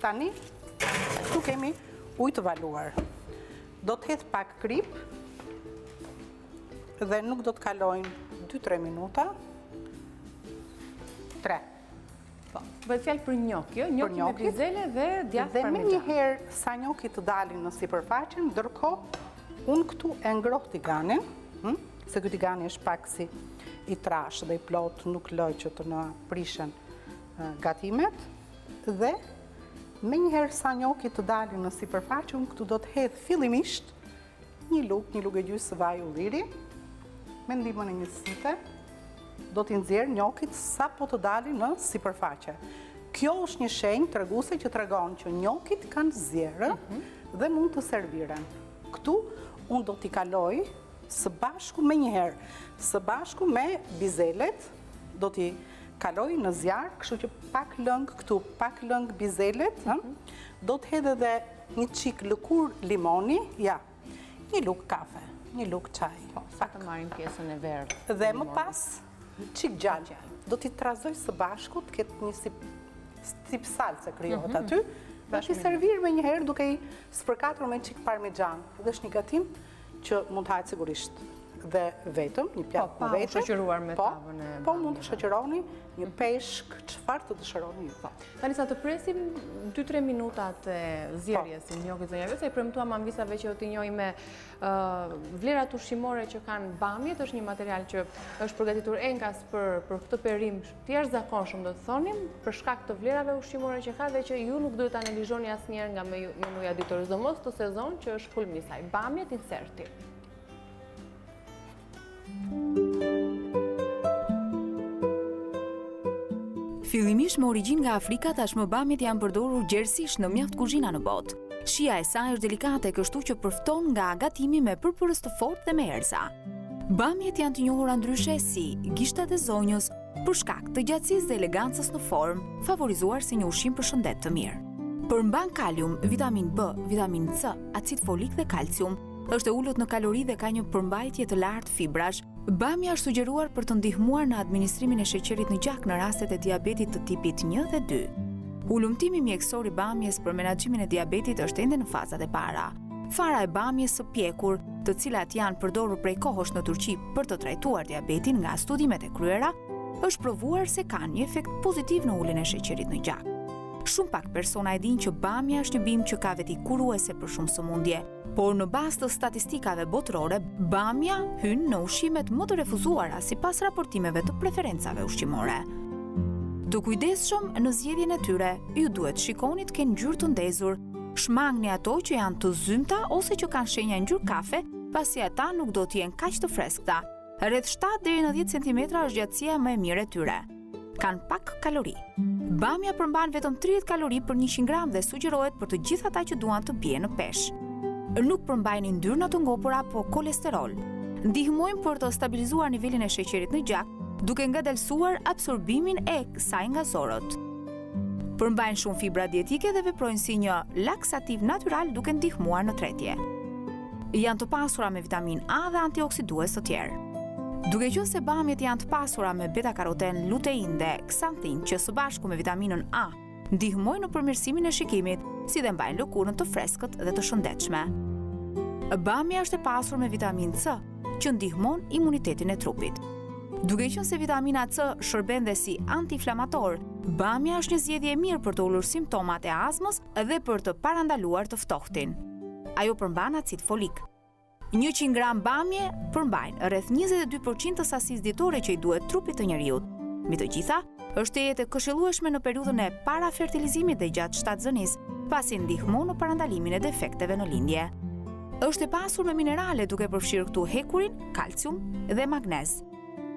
Tani, këtu kemi ujë të valuar. Do të hedh pak kripë dhe nuk do të kalojnë 2-3 minuta. 3. Po, bëhet fjalë për njoki, jo? Njoki me bizele dhe djathë parmesan. Dhe menjëherë sa njoki të dalin në sipërfaqe, ndërkohë, unë këtu e ngroh tiganin, hm? se ky tigani është pak si i trashë dhe i plotë, nuk lejon që të më prishen gatimet. dhe menjëherë sa njokit të dalin në sipërfaqe, unë këtu do të hedh fillimisht një lukë, një lukë e gjysë vaj u liri, me ndihmën e një site, do t'i nxjerr njokit sapo të dalin në sipërfaqe. Kjo është një shenjë treguese që tregon që njokit kanë zier mhm. dhe mund të serviren. Këtu unë do t'i kaloj së bashku menjëherë, së bashku me bizelet, do t'i kaloj në zjarr, kështu që pak lëng këtu, pak lëng bizelet, do të hedh edhe një çikë lëkurë limoni, ja, një lukë kafe, një lugë çaji. Po, sa të marrim pjesën e verdhë. Dhe më pas, çikë gjalpë, do t'i trazoj së bashku, të ketë një si tip salce krijohet mhm. aty, dhe do t'i servir menjëherë duke i spërkatur me çikë parmixhan, dhe është një gatim Që mund të hahet sigurisht dhe vetëm, një pjatë po, me vetëm. Po, pa u shoqëruar me po, tavën e... Po, mund të shoqëroni një peshk, qëfar të të shëroni ju. Po. Tani sa të presim 2-3 minutat e zierjes, po. si një këtë zonjave, se i premtuam amvisave që do t'i njoh me vlerat ushqimore që kanë bamjet, është një material që është përgatitur enkas për këtë perime Të jashtëzakonshëm do të thonim, për shkak të vlerave ushqimore që ka dhe që ju nuk duhet ta neglizhoni asnjëherë nga menuja ditore, sidomos këtë sezon që është kulmi i saj. Bamjet inserti. Fillimisht me origjinë nga Afrika, tashmë bamjet janë përdorur gjerësisht në mjaft kuzhina në botë. Shija e saj është delikate, kështu që përfiton nga gatimi me përbërës të fortë dhe me erëza. Bamjet janë të njohura ndryshe si gishtat e zonjës për shkak të gjatësisë dhe elegancës në formë, favorizuar si një ushqim për shëndet të mirë. Përmban kalium, vitamin B, vitamin C, acid folik dhe kalcium. Është e ulët në kalori dhe ka një përmbajtje të lartë fibrash, Bamja është sugjeruar për të ndihmuar në administrimin e sheqerit në gjak në rastet e diabetit të tipit 1 dhe 2. Hulumtimi mjekësor i bamjes për menaxhimin e diabetit është ende në fazat e para. Fara e bamjes së pjekur, të cilat janë përdorur prej kohësh në Turqi për të trajtuar diabetin nga studimet e kryera, është provuar se ka një efekt pozitiv në uljen e sheqerit në gjak. Shumë pak persona e dinë që bamja është një bimë që ka veti kuruese për shumë sëmundje, Por në bazë të statistikave botërore, bamja hyn në ushqimet më të refuzuara sipas raportimeve të preferencave ushqimore. Të kujdesshëm në zgjedhjen e tyre, ju duhet të shikoni të kenë ngjyrë të ndezur. Shmangni ato që janë të zymta ose që kanë shenja ngjyrë kafe, pasi ata nuk do të jenë kaq të freskëta. Rreth 7 deri në 10 cm është gjatësia më e mirë e tyre. kanë pak kalori. Bamja përmban vetëm 30 kalori për 100 gram dhe sugjerohet për të gjithë ata që duan të bien në peshë. Nuk përmbajnë yndyrna të ngopura apo kolesterol. Ndihmojnë për të stabilizuar nivelin e sheqerit në gjak, duke ngadalësuar absorbimin e saj nga zorrët. Përmbajnë shumë fibra dietike dhe veprojnë si një laksativ natyral duke ndihmuar në tretje. Janë të pasura me vitaminë A dhe antioksidues të tjerë. Duke qenë se bamjet janë të pasura me beta-karoten, luteinë dhe ksantinë që së bashku me vitaminën A ndihmojnë në përmirësimin e shikimit, si dhe mbajnë lëkurën të freskët dhe të shëndetshme. Bamja është e pasur me vitaminë C, që ndihmon imunitetin e trupit. Duke qenë se vitamina C shërben dhe si antiinflamator, bamja është një zgjedhje e mirë për të ulur simptomat e azmës dhe për të parandaluar të ftohtin. Ajo përmban acid folik. 100 gram bamje përmbajnë rreth 22 për qind të sasisë ditore që i duhet trupit të njeriut. Mbi të gjitha, është tejet e këshillueshme në periudhën e parafertilizimit dhe gjatë shtatzënisë, pasi ndihmon në parandalimin e defekteve në lindje. Është e pasur me minerale duke përfshirë këtu hekurin, kalcium dhe magnez.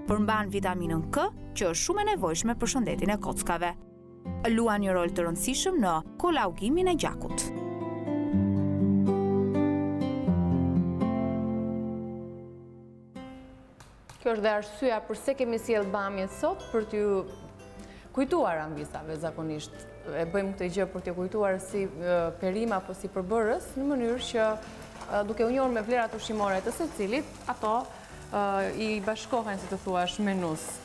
Përmban vitaminën K, që është shumë e nevojshme për shëndetin e kockave. Luan një rol të rëndësishëm në kolaugimin e gjakut. Kjo është dhe arsyeja përse kemi sjellë bamjet sot për t'jua kujtuar amvisave zakonisht e bëjmë këtë gjë për të kujtuar si perime apo si përbërës në mënyrë që duke u njohur me vlerat ushqimore të secilit ato i bashkohen si të thuash menusë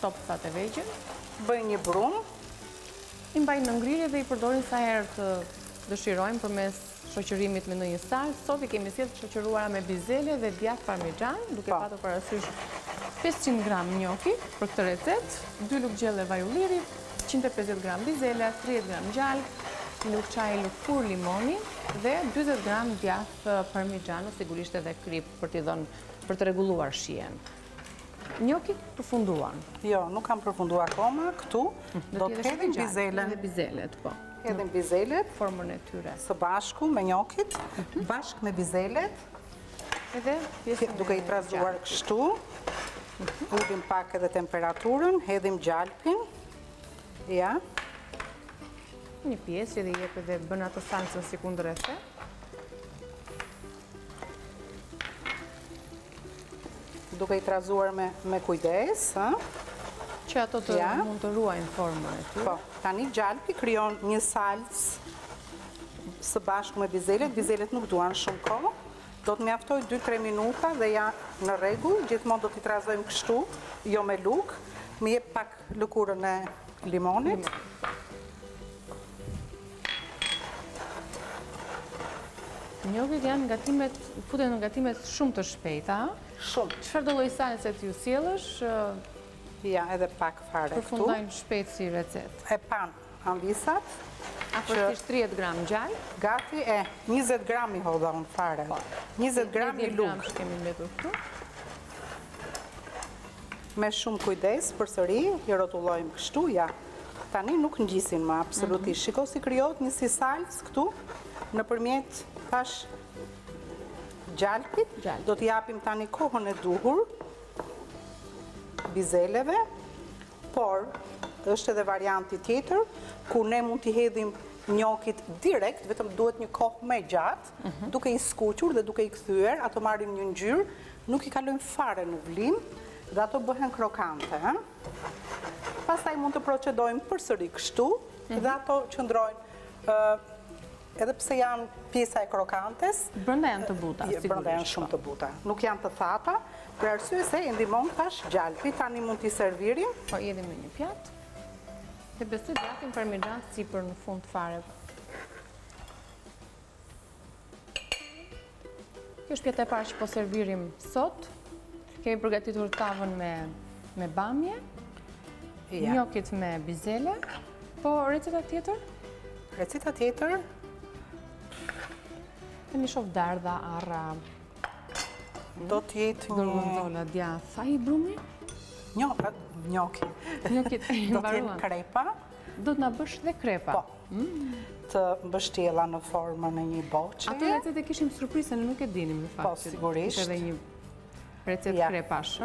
Topthat e vegjël, bëjnë një brumë, i mbajnë në ngrirje dhe i përdorin sa herë të dëshirojnë përmes shoqërimit me ndonjë salcë. Sot i kemi sjellë të shoqëruara me bizele dhe djathë parmixhan, duke patur parasysh 500 gram njoki për këtë recetë, 2 lugë gjelle vaj ulliri, 150 gram bizele, 30 gram gjalpë, një lugë çaji lëkurë limoni dhe 40 gram djathë parmixhan, sigurisht edhe kripë për t'i dhënë, për të rregulluar shijen. Njokit përfunduan. Jo, nuk kam përfunduar akoma, këtu, do të hedhim bizelet. Edhe bizelet, po. Hedhim bizelet. Formën e tyre. Së bashku me njokit, mhm. bashk me bizelet. Edhe pjesën e duke i trazuar kështu. Mhm. Ulim pak edhe temperaturën, hedhim gjalpin. Ja. Një pjesë që dhe jep dhe bën atë salcën si kundrese. Duke i trazuar me kujdes, që ato të mund të ruajnë formën e tyre. Po, tani gjalpi krijon një salcë së bashku me bizelet, bizelet nuk duan shumë kohë, do të mjaftojnë 2-3 minuta dhe janë në rregull, gjithmonë do t'i trazojmë kështu, jo me lugë, më jep pak lëkurën e limonit. Njokit janë gatimet, futen në gatimet shumë të shpejta. Shumë. Çfarëdolloj salce t'u sjellësh? Ja, edhe pak fare këtu. Përfundojnë shpejt si recetë. E panë. Amvisat. Afërsisht tridhjetë gram gjalpë. Gati e njëzet gram i hodha unë fare. Po. Njëzet gram i lugë. Njëzet gram që kemi mbetur këtu. Me shumë kujdes, përsëri, i rotullojmë kështu, ja. Tani nuk ngjisin më, absolutisht. Mhm. Shiko si krijohet një si salcë këtu, nëpërmjet tash gjalpit. Do t'i japim tani kohën e duhur, bizeleve. Por, është edhe varianti tjetër, ku ne mund t'i hedhim njokit direkt, vetëm duhet një kohë më e gjatë, mhm. duke i skuqur dhe duke i kthyer, ato marrin një ngjyrë, nuk i kalojmë fare në vlim, dhe ato bëhen krokante. Pastaj mund të procedojmë përsëri kështu, mhm. dhe ato qëndrojnë Edhe pse janë pjesa e krokantes. Brenda janë të buta, sigurisht. Brenda janë shumë të buta. Nuk janë të thata, për arsye se i ndihmon tash gjalpi, tani mund t'i servirim. Po, i hedhim në një pjatë. Dhe besoj djathin parmixhan sipër në fund fare. Kjo është pjata e parë që po servirim sot. Kemi përgatitur tavën me me bamje, njokit me bizele, po receta tjetër? Receta tjetër? Unë shoh dardha, arra. Do të jetë një... Gorgonzola, djathë, ai brumi? Njokit. Njokit, i mbaruam. Do të jetë krepa. Do të na bësh dhe krepa. Po. Të mbështjella në formën e një bohçe. Atë recetë e kishim surprizë ne nuk e dinim në fakt. Po, sigurisht. Kjo është edhe një recetë krepash.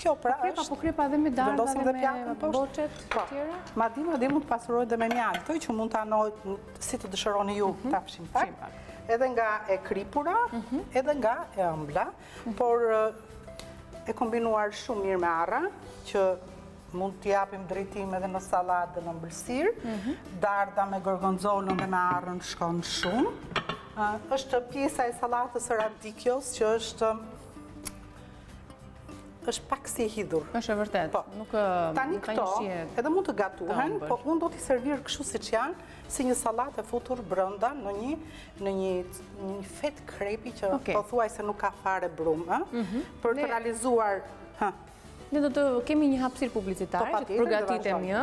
Kjo pra po është... Po krepa dhe me dardha dhe me bohçet e po. tjera? Madje, madje, mund të pasurohet dhe me një alto, që mund të anohet si të dëshironi ju, mhm. ta pëshim pak. Edhe nga e kripura, mhm. edhe nga e ëmbla, mhm. por e kombinuar shumë mirë me arra, që Mund t'i japim drejtim edhe në sallatë dhe në ëmbëlsirë. Mhm. Dardha me gorgonzolën dhe me arrën shkon shumë. është pjesa e sallatës së radikios që është është pak si e hidhur. është e vërtetë. Po. Tani këto, edhe mund të gatuhen, po unë do t'i servir kështu siç janë, si një sallatë e futur brenda në një, në një, një fetë krepi që okay. pothuajse nuk ka fare brumë, mhm. për të realizuar Ne do të kemi një hapësirë publicitare po, që të përgatitemi,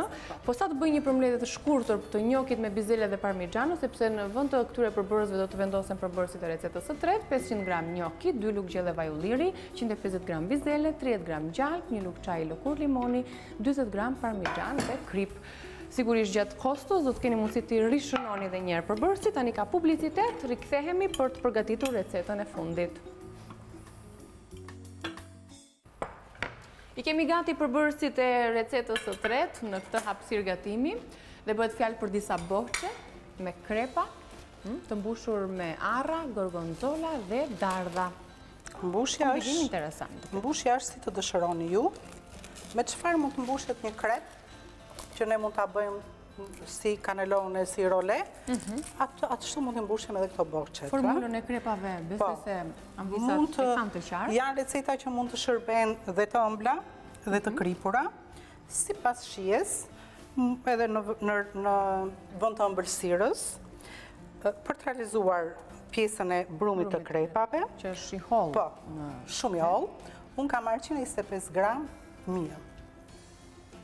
po sa të bëj një përmledhje të shkurtër të njokit me bizele dhe parmigiano, sepse në vend të këtyre përbërësve do të vendosen përbërësit e recetës së tretë, 500 gram njoki, 2 lugë gjelle vaj ulliri, 150 gram bizele, 30 gram gjalp, një lugë çaji lëkurë limoni, 20 gram parmigiano dhe kripë. Sigurisht gjatë kostos, do të keni mundësi t'i rishënoni dhe një herë përbërësit, tani ka publicitet, rikthehemi për të përgatitur recetën e fundit. I kemi gati përbërësit e recetës së tretë në këtë hapësirë gatimi dhe bëhet fjalë për disa bohçe me krepa hm, të mbushura me arra, gorgonzola dhe dardha. Mbushja është interesante. Mbushja është si të dëshironi ju. Me çfarë mund të mbushet një krep që ne mund ta bëjmë si kanelone, si role, mhm. ashtu mund t'i mbushim edhe këto bohçet. Formulën e krepave, besoj, po. se amvisat e kanë të qartë. Janë receta që mund të shërbehen dhe të ëmbla dhe të mhm. kripura, sipas shijes, edhe në vend të ëmbëlsirës, për të realizuar pjesën e brumit të krepave. Që është i hollë. Po, shumë i hollë. Unë kam marrë 125 gram miell.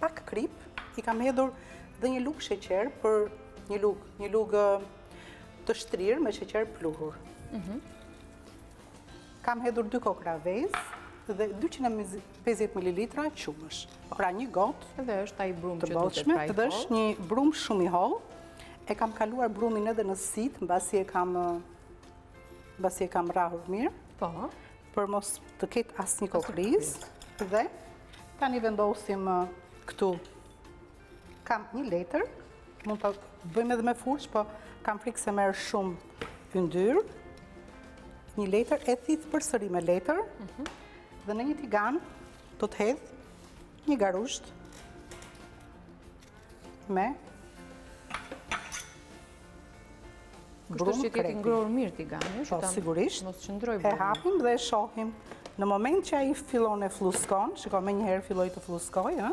Pak kripë i kam hedhur dhe një lugë sheqer për një lugë, një lugë të shtrirë me sheqer pluhur. Mhm. Kam hedhur 2 kokrra vezë dhe 250 ml qumësht. Po. Pra një gotë dhe është ai brumë që duhet të prehet. Dhe është një brumë shumë i hollë. E kam kaluar brumin edhe në sitë, mbasi e kam mbasi e kam rrahur mirë. Po. Për mos të ketë asnjë kokrrizë dhe Tani vendosim, këtu. Kam një letër, mund ta bëjmë edhe me furçë, po kam frikë se merr shumë yndyrë. Një letër, e thith përsëri me letër, mhm. dhe në një tigan, do të hedh një garuzhdë. Me Brumë krepi. Kështu që ta ngrohë mirë tiganin, që po, të mos qëndrojë brumë. E hapim dhe e shohim. Në moment që ai fillon e flluskon, shiko menjëherë filloi të flluskojë,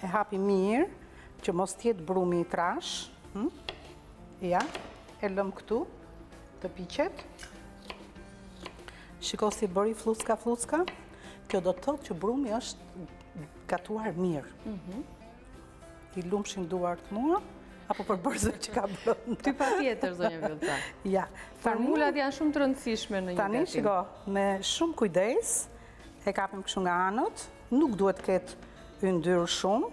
e hapim mirë, që mos të jetë brumi i trashë, hm? ja, e lëmë këtu, të piqet, shiko si bëri flluska, flluska, kjo do të thotë që brumi është gatuar mirë. Mhm. I lumshin duart mua, apo për përzierjen që kam bërë. Ty patjetër, zonja Vilca. Ja. Formulat janë shumë të rëndësishme në një gatim. Tani, shiko, me shumë kujdes, e kapim kështu nga anët, nuk duhet të ketë yndyrë shumë,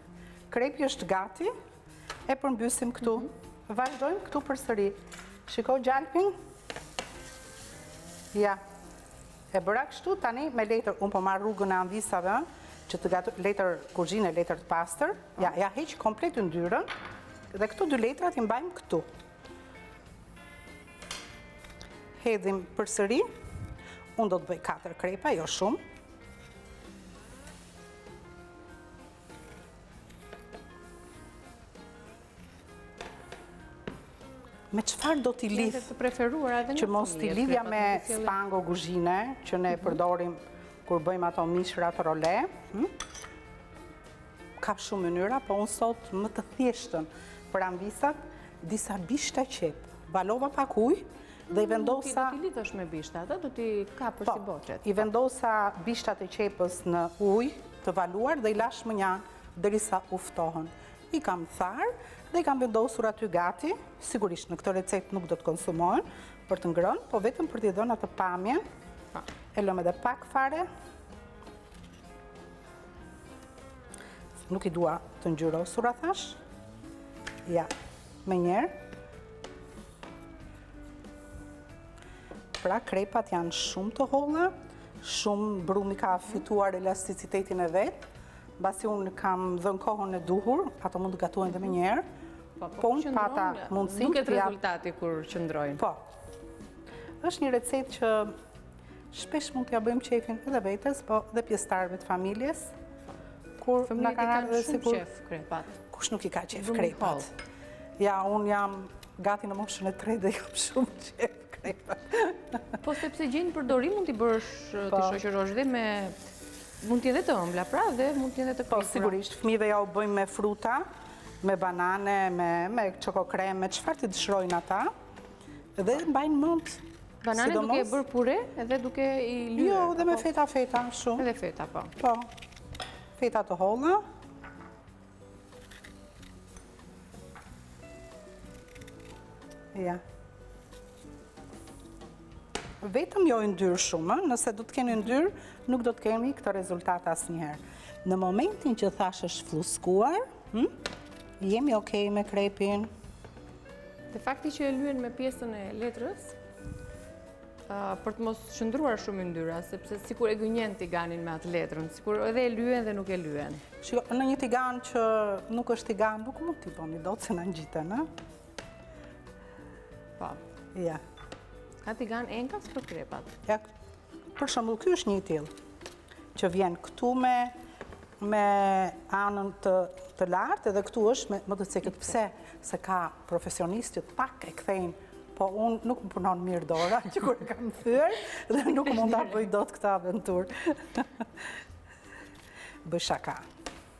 Krepi është gati, e përmbysim këtu. Mhm. Vazhdojmë këtu përsëri. Shiko gjalpin. Ja. E bëra kështu, tani me letër, unë po marr rrugën e amvisave, që të gatë letër kuzhine, letër të pastër. Ja, ia heq komplet yndyrën, dhe këto dy letrat i mbajmë këtu. Hedhim përsëri, unë do të bëj 4 krepa, jo shumë. Me çfarë do t'i lidh që mos t'i lidhja me spango kuzhine që ne mhm. përdorim kur bëjmë ato mishrat role. Hm? Ka shumë mënyra, po unë sot më të thjeshtën për amvisat, disa bishta qepe. Valova pak ujë, Dhe i vendosa... Ti do t'i lidhësh me bishta, dhe do t'i kapësh si bohçet. I vendosa bishtat e qepës në ujë të valuar dhe i lashë mënjanë derisa u ftohën. I kam tharë dhe i kam vendosur aty gati, sigurisht në këtë recetë nuk do të konsumohen për të ngrënë, po vetëm për t'i dhënë atë pamjen, e lëmë edhe pak fare, nuk i dua të ngjyrosura thashë, ja, menjëherë, Pra krepat janë shumë të holla, shumë brumi ka fituar elasticitetin e vet, mbasi unë i kam dhënë kohën e duhur, ato mund të gatuhen dhe menjëherë, po, po, po unë pata mundësinë... Nuk është rezultati kur qëndrojnë. Po, është një recetë që Shpesh mund t'ia bëjmë qejfin edhe vetes, po dhe pjesëtarëve të familjes, kur na kanë ardhur dhe sikur... Fëmijët i kanë shumë qejf krepat. Kush nuk i ka qejf krepat? Ja, unë jam gati në moshën e tretë dhe i kam shumë qejf krepat. Po, sepse gjen përdorim mund t'i bësh t'i po. shoqërosh dhe me... Mund t'i dhe të ëmbla pra dhe mund t'i dhe të po, kripura. Po, sigurisht, fëmijëve ua bëjmë me fruta, me banane, me çokokrem, me çfarë t'i dëshirojnë ata, dhe mbajnë mund Bananet duke e bërë pure dhe duke i lyrë? Jo, dhe me feta, feta, shumë. Edhe feta, po. Po, feta të holla. Ja. Vetëm jo yndyrë shumë, nëse do të keni yndyrë, nuk do të keni këtë rezultat asnjëherë. Në momentin që thashë është fluskuar, hm, jemi okej me krepin. Dhe fakti që e lyen me pjesën e letrës, për të mos qëndruar shumë yndyra, sepse sikur e gënjen tiganin me atë letrën, sikur edhe e lyen dhe nuk e lyen. Shiko, në një tigan që nuk është tigan, nuk mund t'i bëni dot se na ngjiten, ë? Pa. Po. Ja. Ka tigan enkas për krepat. Ja, Për shembull, ky është një i tillë që vjen këtu me me anën të lartë dhe këtu është më të cekët. Pse? Se ka profesionistë që pak e kthejnë po unë nuk më punon mirë dora që kur e kam thyer dhe nuk mund ta bëj dot këtë aventurë. Bëj shaka.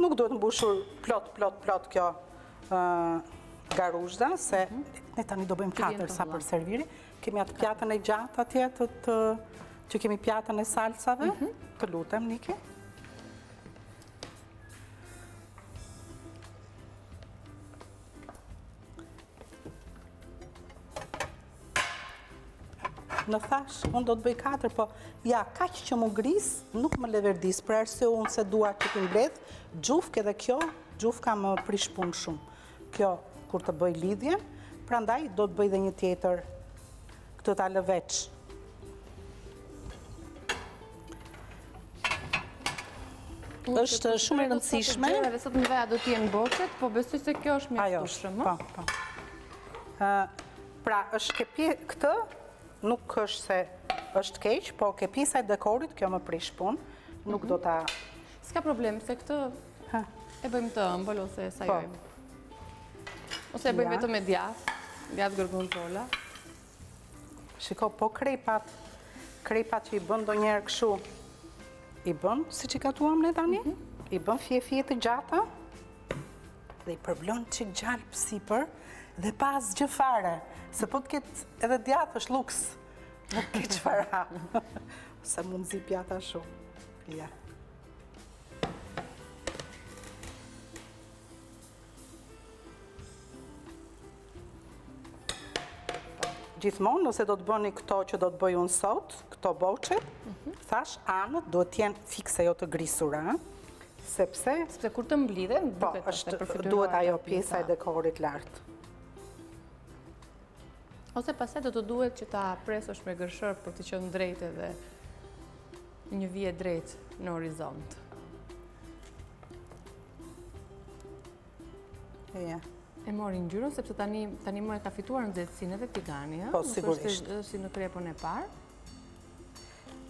Nuk duhet mbushur plot, plot, plot kjo garuzhda, se mhm. ne tani do bëjmë katër sa për servirje. Kemi atë pjatën e gjatë atje të të që kemi pjatën e salcave. Mhm. Të lutem, Niki. Unë thashë, unë do të bëj 4, po ja, kaq që m'u gris, nuk më leverdis, për arsyen se dua që t'i mbledh, xhufkë edhe kjo xhufka më prish punë shumë. Kjo, kur të bëj lidhjen, prandaj do të bëj dhe një tjetër Këtë ta lë veç. është shumë e rëndësishme. Ajo është shumë e rëndësishme. do të jenë bohçet, po besoj se kjo është e mjaftueshme. Ajo është, po, po. Pra, është ke pj, këtë, nuk është se është keq, po ke pjesa e dekorit, kjo më prish punë, nuk mhm. do ta S'ka problem, se këtë e bëjmë të ëmbël ose e po. sajojmë. Ose e bëjmë vetëm me djathë, djathë gorgonzola. Shiko, po krepat, krepat që i bën ndonjëherë kështu, i bën, siç i gatuam ne tani, mhm. i bën fije fije të gjata, dhe i përvëlon çik gjalpë sipër, dhe pa asgjë fare, se po të ketë edhe djathë është luks, nuk ke çfarë, se m'u nxi pjata shumë. Ja. Gjithmonë, nëse do të bëni këto që do të bëj unë sot, këto bohçe, mhm. thashë, anët duhet të jenë fikse jo të grisura, sepse... Sepse kur të mblidhet, po, duhet ajo pjesa e dekorit lart. Ose pastaj do të duhet që ta presësh me gërshërë për të qenë drejt dhe Një vijë e drejtë në horizont. Ja. E mori ngjyrën sepse tani tani më e ka fituar nxehtësinë edhe tigani, ëh. Po sigurisht. Është si në krepën e parë.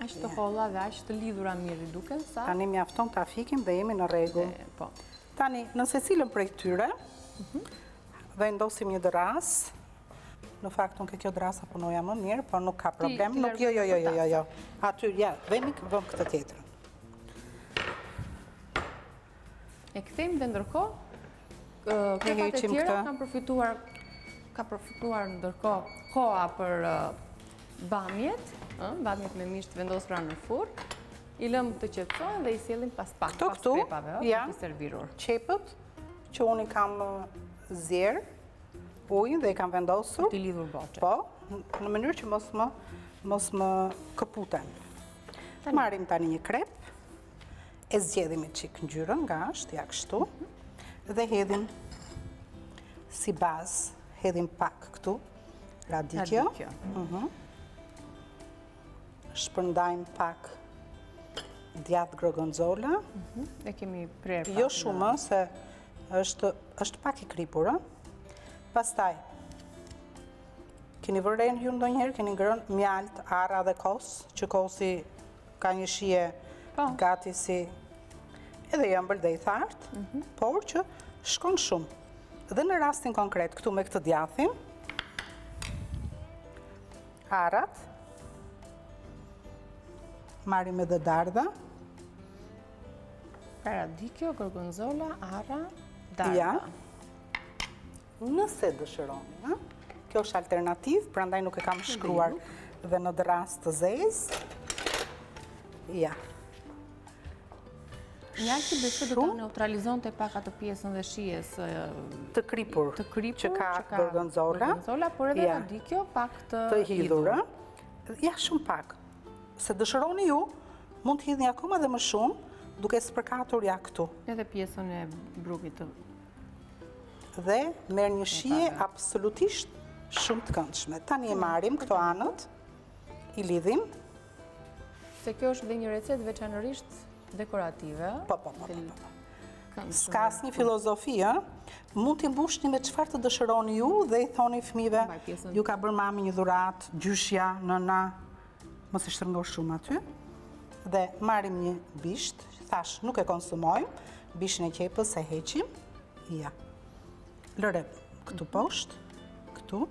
Aq të holla dhe aq të lidhura mirë duken sa. Tani mjafton ta fikim dhe jemi në rregull. Po. Tani në secilën prej tyre mhm. vendosim një dërrasë Në fakt, unë ke kjo drasa punoj më mirë, por nuk ka problem, nuk jo, jo, jo, jo, jo, jo. Aty, ja, ve mirë, vëmë këtë tjetrën. E kthejmë dhe ndërkohë, këto të tjerat kam përfituar, ka përfituar ndërkohë koha për bamjet, bamjet me mish të vendosura në furrë, i lëmë të qetësohen dhe i sjellim pas pak, pas krepave, këtu këtu, ja, qepët, që unë i kam zier, ujin dhe i kam vendosur. Për t'i lidhur bohçet. Po, në mënyrë që mos më, mos më këputen. Marrim tani një krep, e zgjedhim çik ngjyrën nga është, ja kështu, dhe hedhim si bazë, hedhim pak këtu, radikio. Radikio. Mhm. Shpërndajmë pak djathë gorgonzola. Mhm, e kemi prerë pak. Jo shumë, se është pak i kripur. Pastaj, keni vënë re ju ndonjëherë, keni ngrënë mjaltë, arra dhe kos, që kosi ka një shije po. gati si edhe e ëmbël dhe e thartë, mhm. por që shkon shumë. Dhe në rastin konkret, këtu me këtë djathin, Arrat. Marrim edhe dardha. Pra radikio, gorgonzola, arra, dardha. Ja. Nëse dëshironi, ha? Kjo është alternativë, prandaj nuk e kam shkruar dhe në dërrasë të zezë. Ja. Mjaltë që besoj do të neutralizonte pak atë pjesën e shijes të kripur, të kripur që ka gorgonzola, por edhe radikio pak të hidhur. Ja shumë pak, nëse dëshironi ju, mund të hidhni akoma dhe më shumë, duke spërkatur ja këtu. Edhe pjesën e brumit të... Dhe merr një shije absolutisht shumë të këndshme. Tani e marrim këto anët, i lidhim, Se kjo është dhe një recetë veçanërisht dekorative. Po, po, po, po, po. po. S'ka asnjë filozofi, e? Mund t'i mbushni me çfarë të dëshëroni ju dhe i thoni fmijve, ju ka bërë mami një dhuratë, gjyshja, nëna, mos e shtërngo shumë aty, dhe marrim një bisht, thashë nuk e konsumojmë, bishtin e qepës e heqim, ja. Lëre, këtu poshtë, këtu,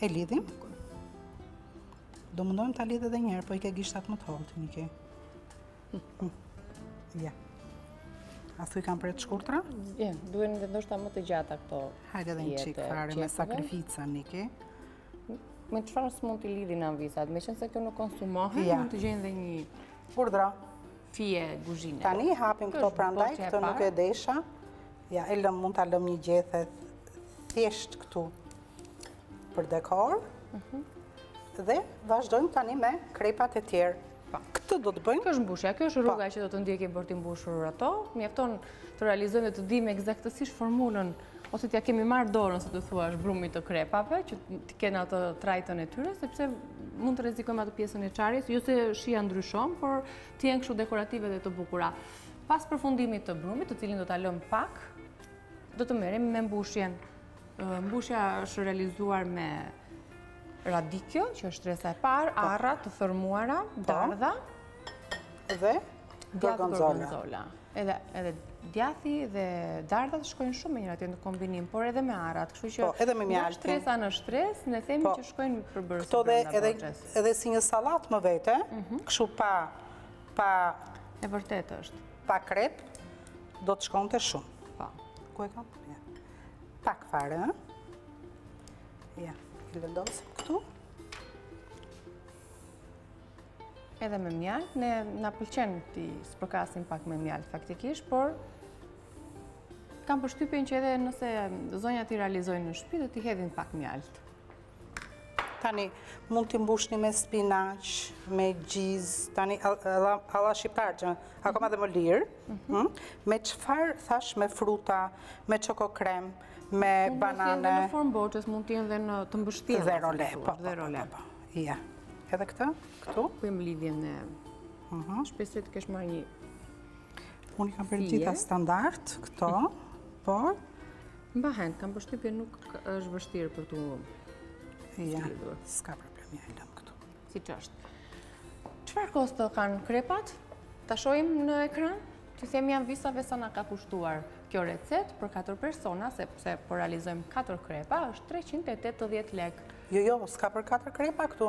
E lidhim. Do mundohem ta lidh edhe një herë, po i ke gishtat më të hollë një ke. Ja. A thuj kam prerë të shkurtra? Ja, duhen dhe ndoshta më të gjata këto. Hajde edhe një çik fare me sakrifica Niki. Me çfarë mund të lidhin amvisat, meqenëse këto nuk konsumohen, ja. mund të gjejnë dhe një urdhra fije guzhine. Tani hapim këto prandaj, këto nuk e desha. Ja e lëmë, mund ta lëmë një gjethe thjesht këtu për dekor. Mhm. Dhe vazhdojmë tani me krepat e tjerë. Po. Këtë do të bëjmë. Kjo është mbushja, kjo është po. rruga që do të ndjekim për t'i mbushur ato. Mjafton të realizojmë dhe të dimë ekzaktësisht formulën ose t'ia kemi marrë dorën, si të thuash brumit të krepave, që të kenë atë trajtën e tyre, sepse mund të rrezikojmë atë pjesën e çarjes, jo se shija ndryshon, por të jenë kështu dekorative dhe të bukura. Pas përfundimit të brumit, të cilin do ta lëmë pak, do të merremi me mbushjen. Mbushja është realizuar me radikjo, që është shtresa e parë, po. arra të thërrmuara, po. dardha dhe gorgonzola. Edhe edhe djathi dhe dardhat shkojnë shumë me njëra-tjetrën në kombinim, por edhe me arrat, kështu që po, edhe me mjaltin. Nga shtresa në shtresë, ne themi po, që shkojnë përbërësit brenda bohçes. Këto edhe edhe si një sallatë më vete, mhm. kështu pa pa... E vërtetë është. Pa krep, do të shkonte shumë. Pa. Po. Ku e kam? Ja. Pak fare, e? Ja, e vendos këtu. Edhe me mjaltë, ne na pëlqen t'i spërkasim pak me mjaltë faktikisht, por kam përshtypjen që edhe nëse zonjat i realizojnë në shpi, do t'i hedhin pak mjaltë. Tani, mund t'i mbushni me spinaq, me gjizë, tani, alla shqiptarçe akoma dhe më lirë, mhm. hm? me çfarë thashë me fruta, me çokokrem, me banane. Mund të jenë dhe në formë bohçes, mund të jenë dhe në të mbështjellë. Dhe role, po, po, po, po, po, ja. Edhe këtë, këtu. Ku e kam lidhjen... Mhm. Shpresoj të kesh marrë një... Unë i kam përgatit standart, këto, por... Mbahen, kam përshtypjen nuk është vështirë për t'u. Ja, s'ka problem, ja e lëmë këtu. Siç është. Çfarë kosto kanë krepat? Ta shohim në ekran? T'i them Janvisave sa na ka kushtuar kjo recetë për 4 persona, sepse po realizojmë 4 krepa, është 380 lekë. Jo, jo, s'ka për 4 krepa këtu.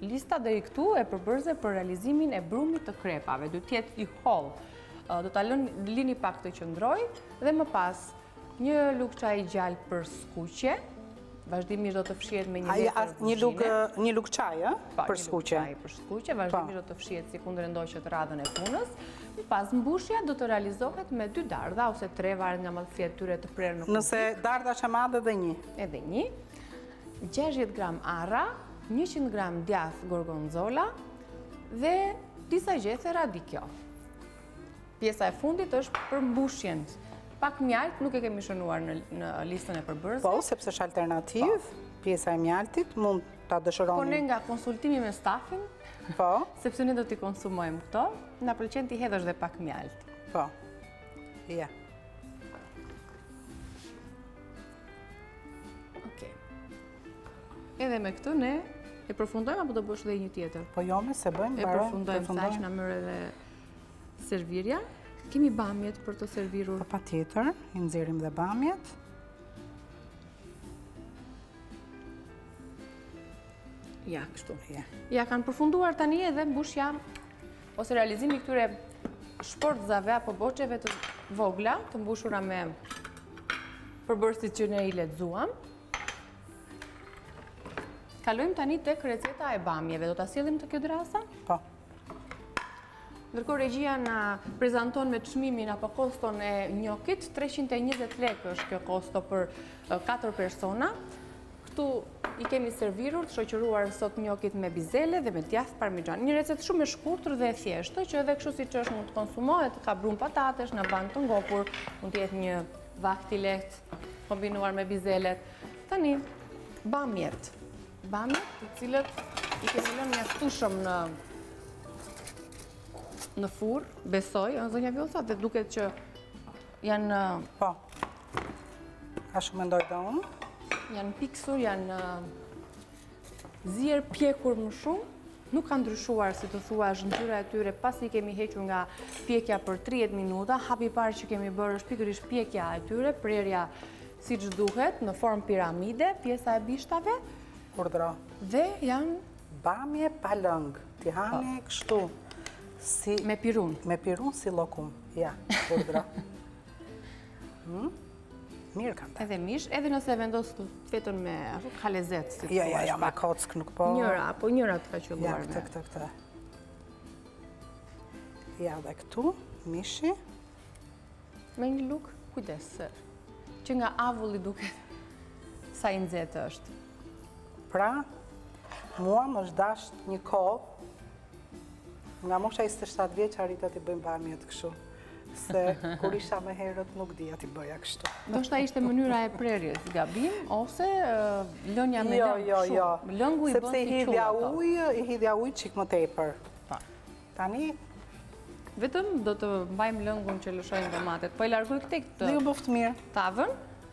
Lista deri këtu e përbërësve për realizimin e brumit të krepave, do të jetë i hollë. Do ta lëni lini pak të qëndrojë dhe më pas një lugë çaji gjalpë për skuqje. Vazhdimisht do të fshihet me një letër kuzhine. Një lugë një lugë çaji, ë? Po, për skuqje. Një lugë çaji për skuqje, vazhdimisht do të fshihet sikundër ndoqët radhën e punës. Më pas mbushja do të realizohet me dy dardha ose tre varet nga madhësia e tyre të prera në kubikë. Nëse dardha është e madhe dhe një. Edhe një. gjashtëdhjetë gram arra, njëqind gram djathë gorgonzola dhe disa gjethe radikjo. Pjesa e fundit është për mbushjen. Pak mjaltë nuk e kemi shënuar në listën e përbërësve. Po, sepse është alternativë, po. pjesa e mjaltit, mund ta dëshironi. Po ne nga konsultimi me stafin, po. sepse ne do t'i konsumojmë këto, na pëlqen t'i hedhësh dhe pak mjaltë. Po, ja. Okej. Edhe me këto ne e përfundojmë apo do bësh dhe një tjetër? Po jo, më s'e bëjmë, mbarojmë, përfundojmë. E përfundojmë, thashë na merr edhe servirja. Kemi bamjet për të servirur. Po patjetër, i nxjerrim dhe bamjet. Ja, kështu. Ja, kanë përfunduar tani edhe mbushja ose realizimi i këtyre shportëzave apo boçeve të vogla, të mbushura me përbërësit që ne i lexuam. Kalojmë tani tek receta e bamjeve, do ta sjellim te kjo dërrasa? Po. Ndërkohë regjia na prezanton me çmimin apo koston e njokit, 320 lekë është kjo kosto për 4 persona. Këtu i kemi servirur të shoqëruar sot njokit me bizele dhe me djathë parmixhan. Një recetë shumë e shkurtër dhe e thjeshtë, që edhe kështu siç është mund të konsumohet, ka brumë patatesh, na mban të ngopur, mund të jetë një vakt i lehtë kombinuar me bizelet. Tani, bamjet. Bamjet të cilat i kemi lënë mjaftueshëm në në furrë, besoj, zonja Vjosa, dhe duket që Janë... Po. Ashtu mendoj dhe unë. Janë piksur, janë zier, pjekur më shumë. Nuk ka ndryshuar, si të thuash, ngjyra e tyre, pasi i kemi hequr nga pjekja për 30 minuta. Hapi i parë që kemi bërë është pikërisht pjekja e tyre, prerja siç duhet, në formë piramide, pjesa e bishtave. Urdhëro. Dhe janë... Bamje pa lëng, t'i hani po. kështu. Me pirun. Me pirun si llokum. Ja, pudra. Hmm? Mirë kanë të. Edhe mish, edhe nëse e vendos të vetëm më ka lezet. Si ja, ja, ja, me kockë nuk po. Njëra, po njëra të ka qëlluar me. Ja, këtë, këtë, këtë. Ja, dhe këtu, mishi. Me një lugë, kujdes, sër. Që nga avulli duket sa i nxehtë është. Pra, mua më është dasht një kohë Nga mosha 27 vjeç arrita t'i bëjmë bamjet kështu. Se kur isha më herët nuk dija t'i bëja kështu. Ndoshta ishte mënyra e prerjes gabim, ose lënia me jo, lëngë jo, shumë. Jo, jo, Lëngu i bën të qullta. Sepse i hidhja ujë çikë më tepër. Pa. Tani? Vetëm do të mbajmë lëngun që lëshojnë domatet. Po e largoj këtë këtë? Dhe ju bëftë mirë. Tavën?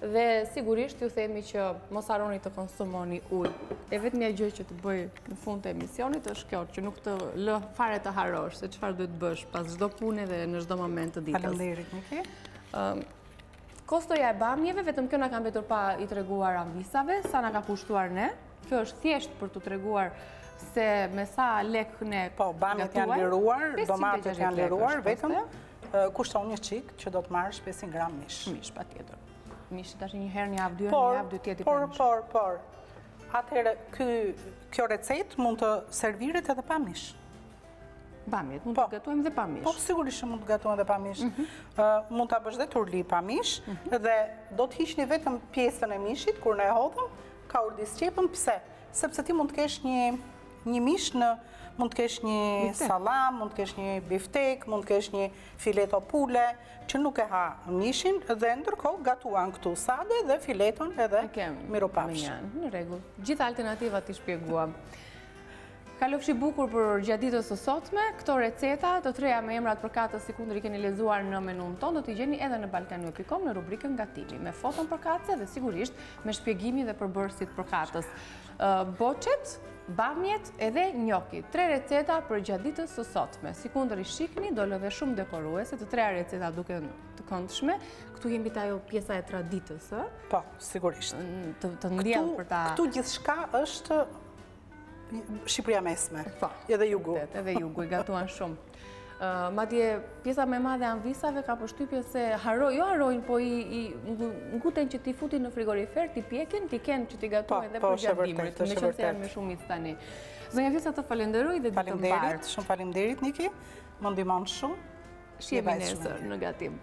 Dhe sigurisht ju themi që mos harroni të konsumoni ujë. E vetmja gjë që të bëj në fund të emisionit është kjo, që nuk të lë fare të harrosh se çfarë duhet të bësh pas çdo pune dhe në çdo moment të ditës. Faleminderit, Niki. Ëm Kostoja e bamjeve, vetëm kjo na ka mbetur pa i treguar amvisave, sa na ka kushtuar ne. Kjo është thjesht për të treguar se me sa lek ne gatuaj. Po, bamjet janë liruar, domatet janë liruar, vetëm Kushton një çikë që do të marrësh 500 gram mish. Mish, patjetër. Mish të ashtë një herë në javë dy, në javë dy tjetër për mish. Por, por, por. Atëherë, kjo recetë mund të serviret edhe pa mish. Bamjet mund të, po, gatuhen dhe pa mish. Po, sigurisht që mund të gatuhen dhe pa mish. Mhm. Mund ta bësh dhe turli pa mish, mhm. dhe do të hiqni vetëm pjesën e mishit, kur ne e hodhëm, kaurdis qepën, pse? Sepse ti mund të kesh një Një mish, mund të kesh një salam, mund të kesh një biftek, mund të kesh një fileto pule, që nuk e ha mishin, dhe ndërkohë gatuan këto sade dhe fileton edhe mirupafshim. Në rregull, gjithë alternativat t'i shpjeguam. Kalofshi bukur përgjatë ditës së sotme, këto receta të treja me emrat përkatës sikundër i keni lexuar në menunë tonë, do t'i gjeni edhe në balkanweb.com në rubrikën gatimi, me foton përkatëse dhe sigurisht me shpjegimin dhe përbërësit përkatës. Boçet, bamjet edhe njoki, tre receta përgjatë ditës së sotme. Sikundër i shikni, dolën dhe shumë dekoruese, të treja recetat duken të këndshme. Këtu jemi te ajo pjesa e traditës, e? Po, sigurisht. Të ndjell për ta... Këtu gjithçka është Shqipëria e mesme, po, edhe jugu. Edhe jugu, i gatuan shumë. Madje, pjesa më e madhe e amvisave kam përshtypje se harrojnë, jo harrojnë, po nguten që t'i futin në frigorifer, t'i pjekin, t'i kenë që t'i gatuajnë po, dhe po, përgjatë dimrit, meqë janë me shumicë tani. Zonja Fisa të falenderoj dhe ditë të mbarë. Faleminderit, shumë faleminderit, Niki, më ndihmon shumë. Shihemi nesër në gatim.